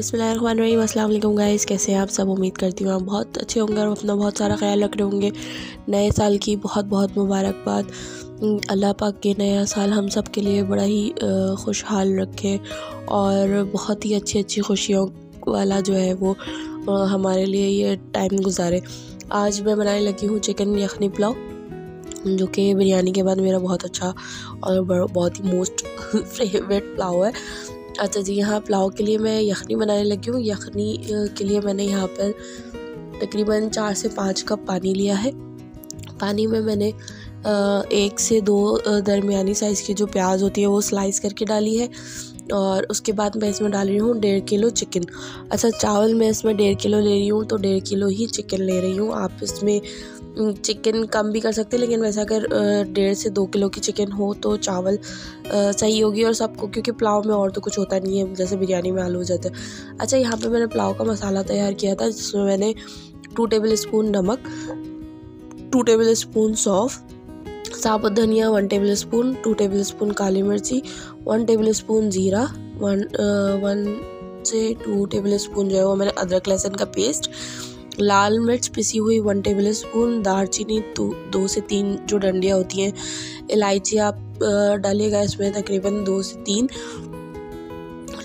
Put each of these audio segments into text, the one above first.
बसमिल अस्सलाम गाइस, कैसे हैं आप सब? उम्मीद करती हूँ आप बहुत अच्छे होंगे और अपना बहुत सारा ख्याल रख रहे होंगे। नए साल की बहुत बहुत मुबारकबाद। अल्लाह पाक के नया साल हम सब के लिए बड़ा ही खुशहाल रखे और बहुत ही अच्छी अच्छी खुशियों वाला जो है वो हमारे लिए ये टाइम गुजारे। आज मैं बनाने लगी हूँ चिकन यखनी पुलाव, जो कि बिरयानी के बाद मेरा बहुत अच्छा और बहुत ही मोस्ट फेवरेट पुलाव है। अच्छा जी यहाँ पुलाव के लिए मैं यखनी बनाने लगी हूँ। यखनी के लिए मैंने यहाँ पर तकरीबन चार से पाँच कप पानी लिया है। पानी में मैंने एक से दो दरमियानी साइज़ की जो प्याज होती है वो स्लाइस करके डाली है और उसके बाद मैं इसमें डाल रही हूँ डेढ़ किलो चिकन अच्छा चावल मैं इसमें डेढ़ किलो ले रही हूँ तो डेढ़ किलो ही चिकन ले रही हूँ। आप इसमें चिकन कम भी कर सकते हैं, लेकिन वैसा अगर डेढ़ से दो किलो की चिकन हो तो चावल सही होगी और सबको, क्योंकि पुलाव में और तो कुछ होता नहीं है, जैसे बिरयानी में आलू हो जाता है। अच्छा यहाँ पे मैंने पुलाव का मसाला तैयार किया था, जिसमें मैंने टू टेबल स्पून नमक टू टेबल स्पून सौफ, साबुत धनिया one tablespoon two table spoon काली मिर्ची वन टेबल स्पून ज़ीरा वन वन से टू टेबल स्पून जो है वो मैंने अदरक लहसुन का पेस्ट लाल मिर्च पिसी हुई वन टेबल स्पून दालचीनी दो, से तीन जो डंडियाँ होती हैं इलायची आप डालिएगा इसमें तकरीबन दो से तीन।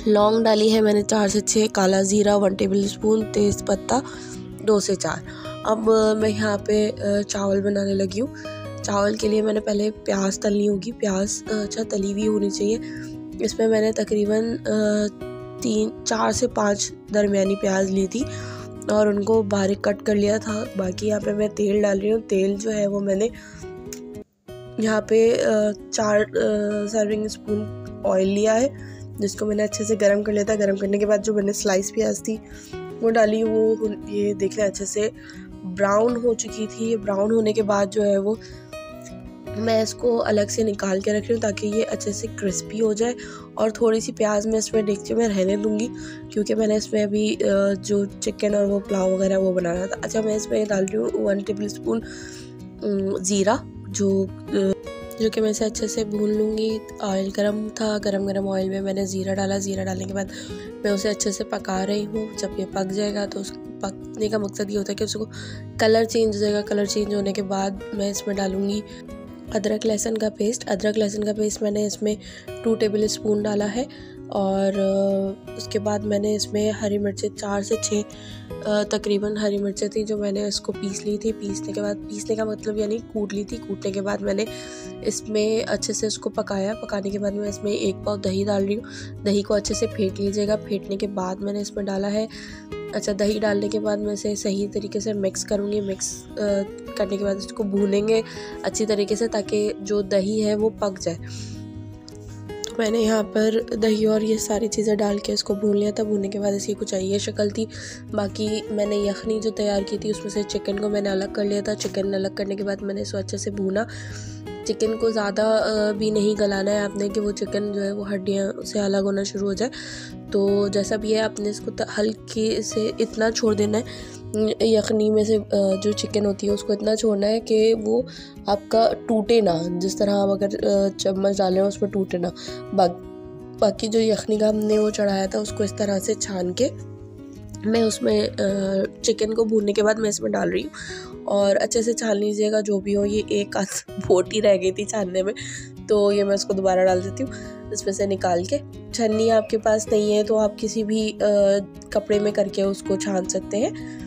लौंग डाली है मैंने चार से छः काला ज़ीरा वन टेबल स्पून तेज़ पत्ता दो से चार। अब मैं यहाँ पे चावल बनाने लगी हूँ। चावल के लिए मैंने पहले प्याज तलनी होगी। प्याज अच्छा तली हुई होनी चाहिए। इसमें मैंने तकरीबन तीन चार से पाँच दरमियानी प्याज ली थी। और उनको बारीक कट कर लिया था। बाकी यहाँ पे मैं तेल डाल रही हूँ। तेल जो है वो मैंने यहाँ पे चार सर्विंग स्पून ऑयल लिया है, जिसको मैंने अच्छे से गर्म कर लिया था। गर्म करने के बाद जो मैंने स्लाइस प्याज थी, वो डाली, वो ये देख लें अच्छे से ब्राउन हो चुकी थी। ब्राउन होने के बाद जो है वो मैं इसको अलग से निकाल के रख रही हूँ ताकि ये अच्छे से क्रिस्पी हो जाए और थोड़ी सी प्याज मैं इसमें देखती में रहने दूँगी, क्योंकि मैंने इसमें अभी जो चिकन और वो पुलाव वगैरह वो बनाना था। अच्छा मैं इसमें डाल रही हूँ वन टेबल स्पून ज़ीरा, जो जो कि मैं इसे अच्छे से भून लूँगी। ऑयल गरम था गरम गरम ऑयल में मैंने ज़ीरा डाला। ज़ीरा डालने के बाद मैं उसे अच्छे से पका रही हूँ। जब ये पक जाएगा तो उस, पकने का मकसद ये होता है कि उसको कलर चेंज हो जाएगा। कलर चेंज होने के बाद मैं इसमें डालूँगी अदरक लहसुन का पेस्ट। अदरक लहसुन का पेस्ट मैंने इसमें टू टेबल स्पून डाला है और उसके बाद मैंने इसमें हरी मिर्चें चार से छः तकरीबन हरी मिर्चें थी जो मैंने इसको पीस ली थी। पीसने के बाद, पीसने का मतलब यानी कूट ली थी। कूटने के बाद मैंने इसमें अच्छे से उसको पकाया। पकाने के बाद मैं इसमें एक पाव दही डाल रही हूँ। दही को अच्छे से फेंट लीजिएगा। फेंटने के बाद मैंने इसमें डाला है अच्छा दही डालने के बाद मैं इसे सही तरीके से मिक्स करूँगी मिक्स करने के बाद इसको भूनेंगे अच्छी तरीके से ताकि जो दही है वो पक जाए। तो मैंने यहाँ पर दही और ये सारी चीज़ें डाल के इसको भून लिया था। भूनने के बाद इसकी कुछ ये शक्ल थी। बाकी मैंने यखनी जो तैयार की थी उसमें से चिकन को मैंने अलग कर लिया था। चिकन अलग करने के बाद मैंने इसको अच्छे से भूना। चिकन को ज़्यादा भी नहीं गलाना है आपने कि वो चिकन जो है वो हड्डियाँ से अलग होना शुरू हो जाए। तो जैसा भी है आपने इसको हल्के से इतना छोड़ देना है। यखनी में से जो चिकन होती है उसको इतना छोड़ना है कि वो आपका टूटे ना। जिस तरह आप अगर चम्मच डालें उसमें टूटे ना। बाकी जो यखनी का हमने वो चढ़ाया था उसको इस तरह से छान के मैं उसमें चिकन को भूनने के बाद मैं इसमें डाल रही हूँ। और अच्छे से छान लीजिएगा जो भी हो ये एक आध ही रह गई थी छानने में। तो ये मैं उसको दोबारा डाल देती हूँ इसमें से निकाल के। छन्नी आपके पास नहीं है तो आप किसी भी आ, कपड़े में करके उसको छान सकते हैं।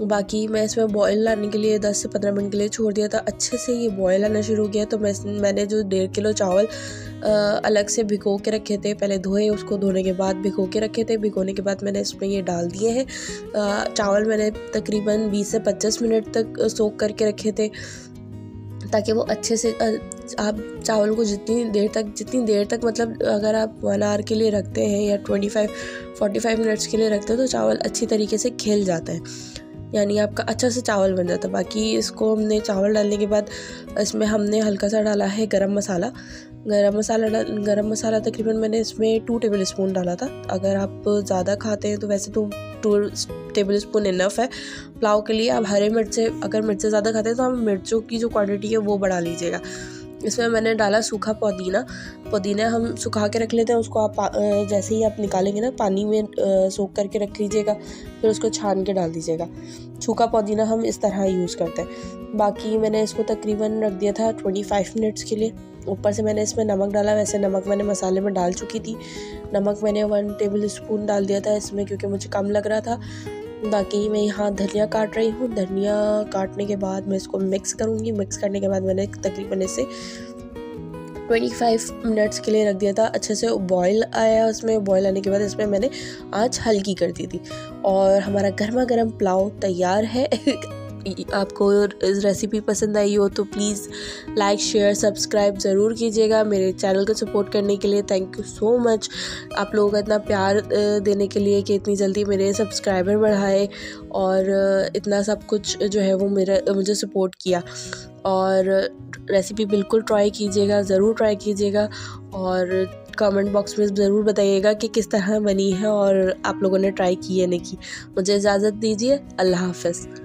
बाकी मैं इसमें बॉयल लाने के लिए 10 से 15 मिनट के लिए छोड़ दिया था। अच्छे से ये बॉयल आना शुरू हो गया तो मैं मैंने जो डेढ़ किलो चावल आ, अलग से भिगो के रखे थे पहले धोए उसको धोने के बाद भिगो के रखे थे। भिगोने के बाद मैंने इसमें ये डाल दिए हैं। चावल मैंने तकरीबन 20 से 25 मिनट तक सोख करके रखे थे ताकि वो अच्छे से आप चावल को जितनी देर तक जितनी देर तक मतलब अगर आप वन आवर के लिए रखते हैं या twenty five forty five minutes के लिए रखते हैं तो चावल अच्छी तरीके से खेल जाता है। यानी आपका अच्छा से चावल बन जाता। है बाकी इसको हमने चावल डालने के बाद इसमें हमने हल्का सा डाला है गरम मसाला। गरम मसाला डाल, गरम मसाला तकरीबन मैंने इसमें टू टेबल स्पून डाला था। अगर आप ज़्यादा खाते हैं तो वैसे तो टू टेबल स्पून इनफ है। पुलाव के लिए आप हरे मिर्चे अगर मिर्चें ज़्यादा खाते हैं तो आप मिर्चों की जो क्वांटिटी है वो बढ़ा लीजिएगा। इसमें मैंने डाला सूखा पुदीना। पुदीना हम सुखा के रख लेते हैं, उसको आप जैसे ही आप निकालेंगे ना, पानी में सोख करके रख लीजिएगा, फिर उसको छान के डाल दीजिएगा। सूखा पुदीना हम इस तरह यूज़ करते हैं। बाकी मैंने इसको तकरीबन रख दिया था ट्वेंटी फाइव मिनट्स के लिए। ऊपर से मैंने इसमें नमक डाला, वैसे नमक मैंने मसाले में डाल चुकी थी। नमक मैंने वन टेबल स्पून डाल दिया था इसमें, क्योंकि मुझे कम लग रहा था। बाकी मैं यहाँ धनिया काट रही हूँ। धनिया काटने के बाद मैं इसको मिक्स करूँगी। मिक्स करने के बाद मैंने तकरीबन इसे 25 मिनट्स के लिए रख दिया था। अच्छे से बॉयल आया उसमें। बॉयल आने के बाद इसमें मैंने आँच हल्की कर दी थी। और हमारा गर्मा गर्म पुलाव तैयार है। आपको रेसिपी पसंद आई हो तो प्लीज़ लाइक शेयर सब्सक्राइब ज़रूर कीजिएगा मेरे चैनल को सपोर्ट करने के लिए। थैंक यू सो मच आप लोगों का इतना प्यार देने के लिए कि इतनी जल्दी मेरे सब्सक्राइबर बढ़ाए और इतना सब कुछ जो है वो मेरा, मुझे सपोर्ट किया। और रेसिपी बिल्कुल ट्राई कीजिएगा, ज़रूर ट्राई कीजिएगा और कमेंट बॉक्स में ज़रूर बताइएगा कि किस तरह बनी है और आप लोगों ने ट्राई की है नहीं की। मुझे इजाज़त दीजिए। अल्लाह हाफ़िज़।